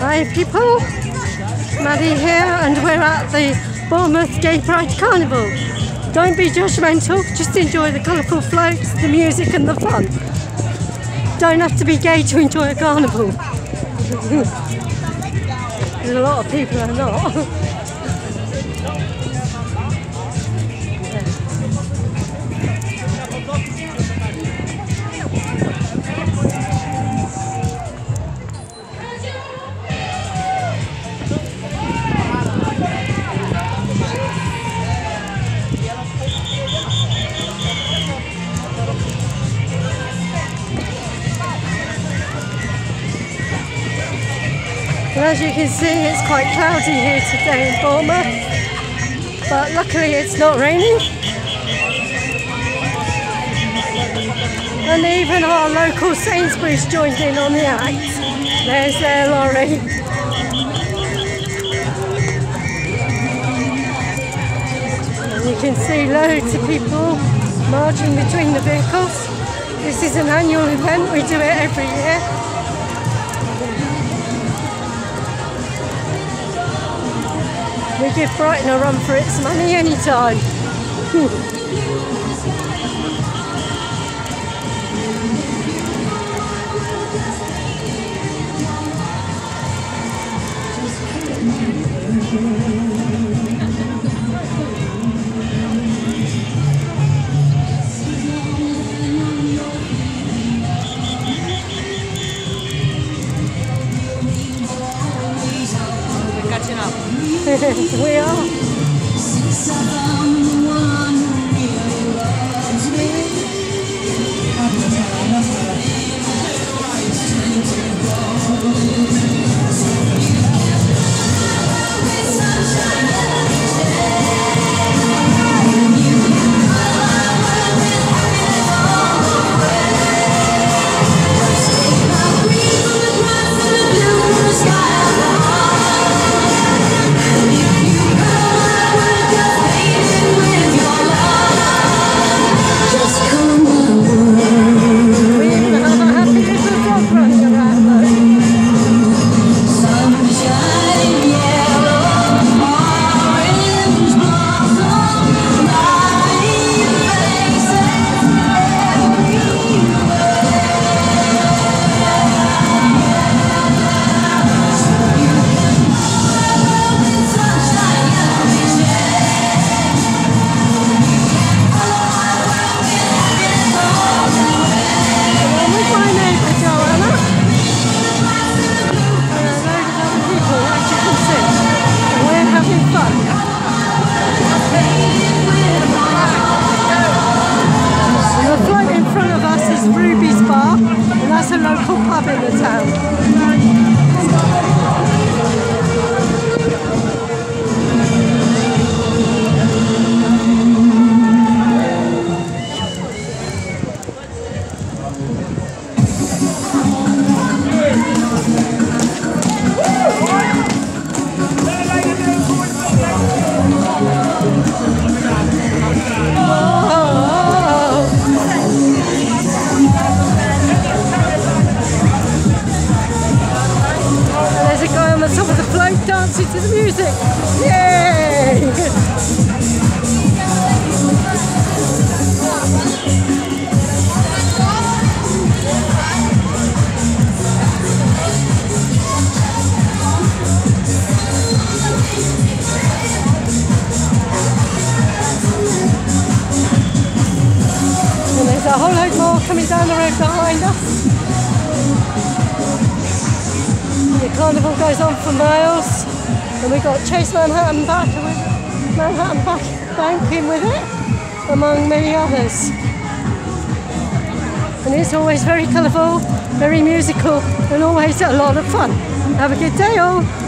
Hi people, Maddie here and we're at the Bournemouth Gay Pride Carnival. Don't be judgmental, just enjoy the colourful floats, the music and the fun. Don't have to be gay to enjoy a carnival. There's a lot of people are not. And as you can see, it's quite cloudy here today in Bournemouth. But luckily it's not raining. And even our local Sainsbury's joined in on the act. There's their lorry. You can see loads of people marching between the vehicles. This is an annual event, we do it every year. We give Brighton a run for its money anytime. we are. The town. To the music. Yay! A whole load more coming down the road behind us. The carnival goes on for miles. And we've got Chase Manhattan back with Manhattan back banking with it, among many others. And it's always very colourful, very musical, and always a lot of fun. Have a good day all.